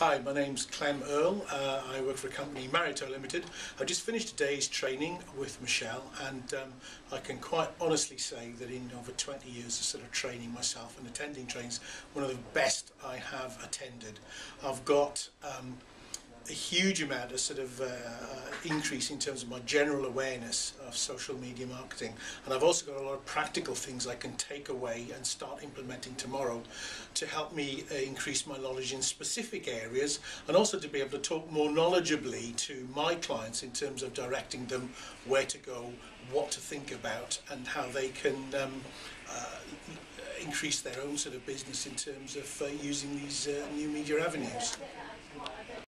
Hi, my name's Clem Earle. Uh, I work for a company, Marito Limited. I've just finished a day's training with Michelle, and um, I can quite honestly say that in over 20 years of sort of training myself and attending trainings, one of the best I have attended. I've got um, a huge amount of sort of uh, increase in terms of my general awareness of social media marketing and I've also got a lot of practical things I can take away and start implementing tomorrow to help me uh, increase my knowledge in specific areas and also to be able to talk more knowledgeably to my clients in terms of directing them where to go, what to think about and how they can um, uh, increase their own sort of business in terms of uh, using these uh, new media avenues.